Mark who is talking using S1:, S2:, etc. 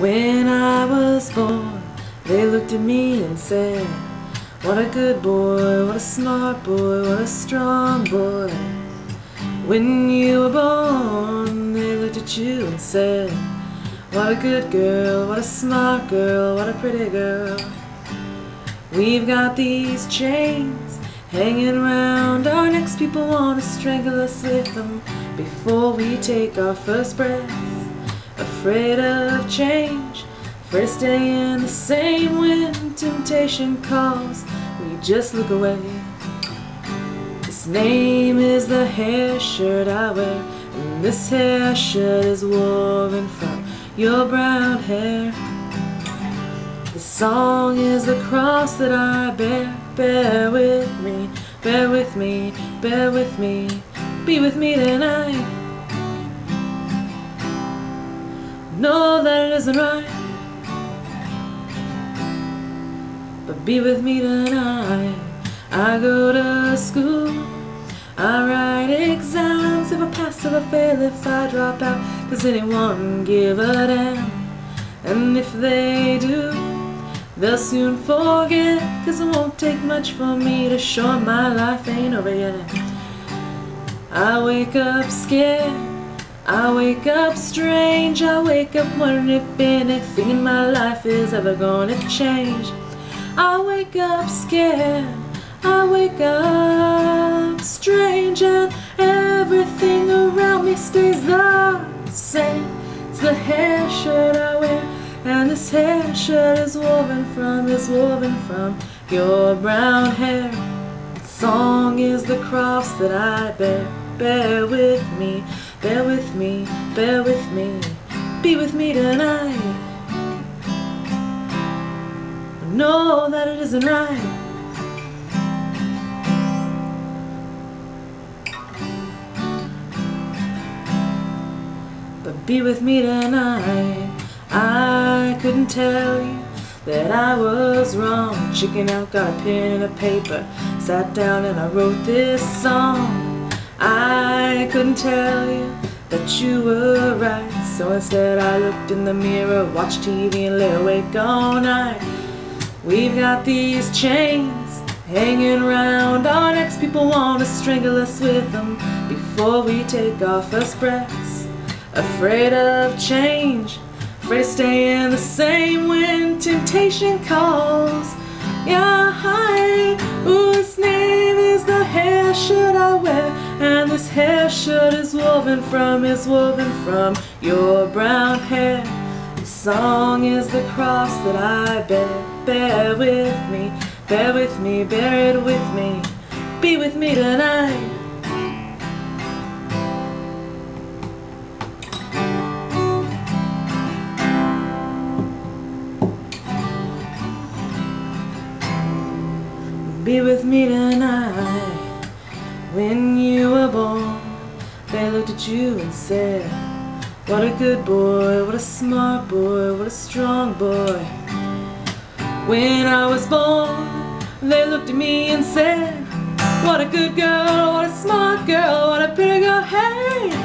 S1: When I was born, they looked at me and said, What a good boy, what a smart boy, what a strong boy. When you were born, they looked at you and said, What a good girl, what a smart girl, what a pretty girl. We've got these chains hanging around our necks. People want to strangle us with them before we take our first breath afraid of change, afraid of staying the same when temptation calls. We just look away. This name is the hair shirt I wear, and this hair shirt is woven from your brown hair. The song is the cross that I bear. Bear with me, bear with me, bear with me, be with me tonight. Know that it isn't right. But be with me tonight. I go to school. I write exams. If I pass, if I fail, if I drop out Does anyone give a damn? And if they do They'll soon forget Cause it won't take much for me to show my life ain't over yet. I wake up scared I wake up strange, I wake up wondering if anything in my life is ever gonna change. I wake up scared, I wake up strange, and everything around me stays the same. It's the hair shirt I wear, and this hair shirt is woven from, is woven from your brown hair. Song is the cross that I bear, bear with me. Bear with me, bear with me, be with me tonight. Know that it isn't right. But be with me tonight. I couldn't tell you that I was wrong. Chicken out, got a pen and a paper, sat down and I wrote this song. Couldn't tell you that you were right. So instead I looked in the mirror, watched TV and lay awake all night. We've got these chains hanging around our necks People want to strangle us with them before we take our first breaths. Afraid of change, afraid of staying the same when temptation calls. Yeah, hi, whose name is the hair should I wear? And this hair shirt is woven from, is woven from your brown hair. The song is the cross that I bear. Bear with me, bear with me, bear it with me. Be with me tonight. Be with me tonight. When you were born, they looked at you and said, What a good boy, what a smart boy, what a strong boy. When I was born, they looked at me and said, What a good girl, what a smart girl, what a pretty girl, hey!